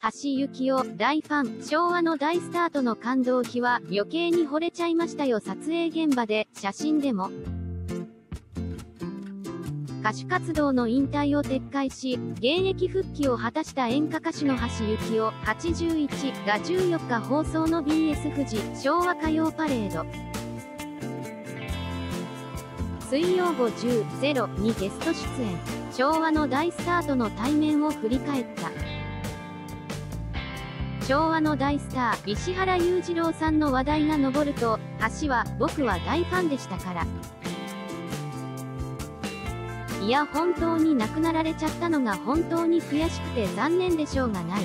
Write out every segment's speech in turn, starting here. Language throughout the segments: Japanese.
橋幸夫、大ファン、昭和の大スタートの感動碑は余計に惚れちゃいましたよ撮影現場で、写真でも。歌手活動の引退を撤回し、現役復帰を果たした演歌歌手の橋幸夫、81が14日放送の BS 富士昭和歌謡パレード。水曜後10、0にゲスト出演。昭和の大スタートの対面を振り返った。昭和の大スター、石原裕次郎さんの話題が上ると、橋は、僕は大ファンでしたから。いや本当に亡くなられちゃったのが本当に悔しくて残念でしょうがない。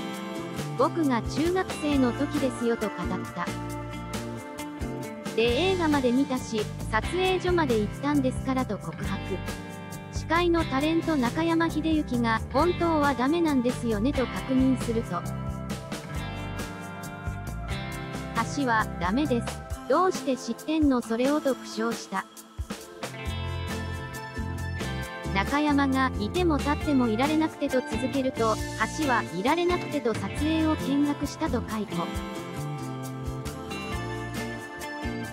僕が中学生の時ですよと語った。で映画まで見たし、撮影所まで行ったんですからと告白。司会のタレント中山秀幸が、本当はダメなんですよねと確認すると。橋は、ダメです。どうして知ってんのそれをと苦笑した？中山が、いても立ってもいられなくてと続けると、橋はいられなくてと撮影を見学したと回答。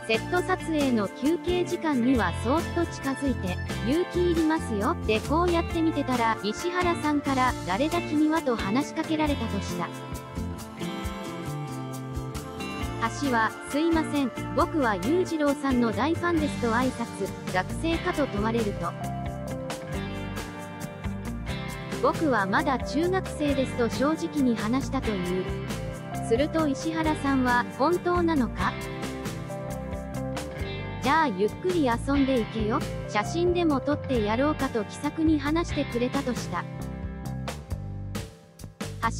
セット撮影の休憩時間にはそっと近づいて、勇気いりますよ、でこうやって見てたら、石原さんから、誰だ君はと話しかけられたとした。橋は、すいません、僕は裕次郎さんの大ファンですと挨拶、学生かと問われると。僕はまだ中学生ですと正直に話したという。すると石原さんは、本当なのかじゃあゆっくり遊んでいけよ。写真でも撮ってやろうかと気さくに話してくれたとした。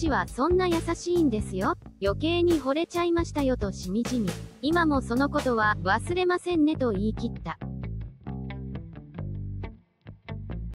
橋はそんな優しいんですよ。余計に惚れちゃいましたよとしみじみ。今もそのことは忘れませんねと言い切った。